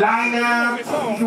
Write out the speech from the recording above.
Line up.